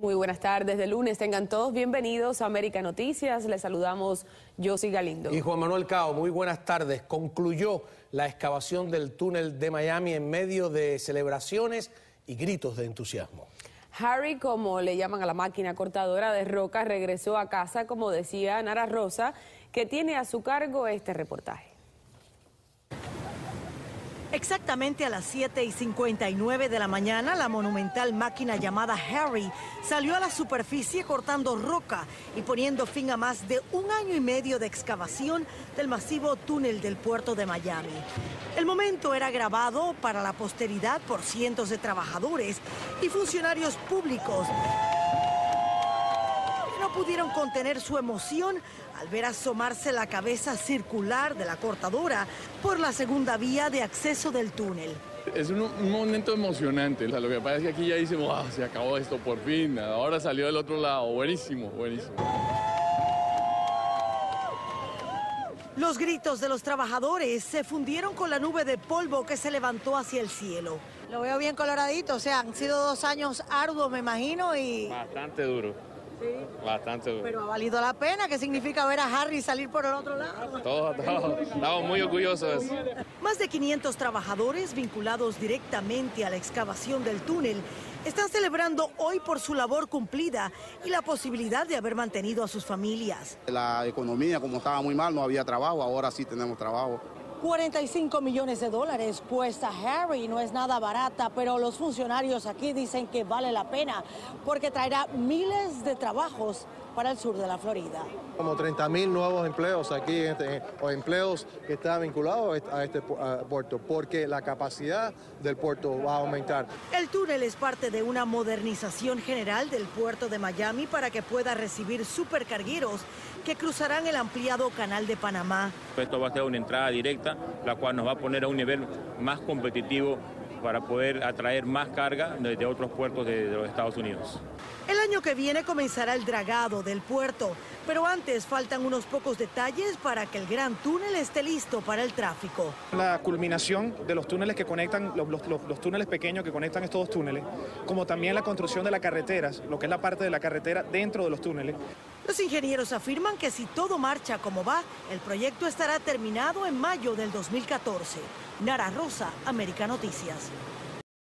Muy buenas tardes de lunes, tengan todos bienvenidos a América Noticias, les saludamos Josie Galindo. Y Juan Manuel Cao, muy buenas tardes. Concluyó la excavación del túnel de Miami en medio de celebraciones y gritos de entusiasmo. Harry, como le llaman a la máquina cortadora de roca, regresó a casa, como decía Nara Rosa, que tiene a su cargo este reportaje. Exactamente a las 7 y 59 de la mañana, la monumental máquina llamada Harry salió a la superficie cortando roca y poniendo fin a más de un año y medio de excavación del masivo túnel del puerto de Miami. El momento era grabado para la posteridad por cientos de trabajadores y funcionarios públicos pudieron contener su emoción al ver asomarse la cabeza circular de la cortadora por la segunda vía de acceso del túnel. Es un, un momento emocionante. lo que pasa es que aquí ya dice, wow, se acabó esto por fin. Ahora salió del otro lado. Buenísimo, buenísimo. Los gritos de los trabajadores se fundieron con la nube de polvo que se levantó hacia el cielo. Lo veo bien coloradito, o sea, han sido dos años arduos, me imagino, y... Bastante duro. Sí. Bastante. Pero ha valido la pena, ¿qué significa ver a Harry salir por el otro lado? Todos, todos. Estamos muy orgullosos. Más de 500 trabajadores vinculados directamente a la excavación del túnel están celebrando hoy por su labor cumplida y la posibilidad de haber mantenido a sus familias. La economía, como estaba muy mal, no había trabajo, ahora sí tenemos trabajo. 45 millones de dólares. Cuesta Harry, no es nada barata, pero los funcionarios aquí dicen que vale la pena porque traerá miles de trabajos para el sur de la Florida. Como 30 mil nuevos empleos aquí, este, o empleos que están vinculados a este puerto, porque la capacidad del puerto va a aumentar. El túnel es parte de una modernización general del puerto de Miami para que pueda recibir supercargueros que cruzarán el ampliado canal de Panamá. Esto va a ser una entrada directa, la cual nos va a poner a un nivel más competitivo para poder atraer más carga desde otros puertos de, de los Estados Unidos. El año que viene comenzará el dragado del puerto, pero antes faltan unos pocos detalles para que el gran túnel esté listo para el tráfico. La culminación de los túneles que conectan, los, los, los, túneles pequeños que conectan estos dos túneles, como también la construcción de las carreteras, lo que es la parte de la carretera dentro de los túneles. Los ingenieros afirman que si todo marcha como va, el proyecto estará terminado en mayo del 2014. Nara Rosa, América Noticias.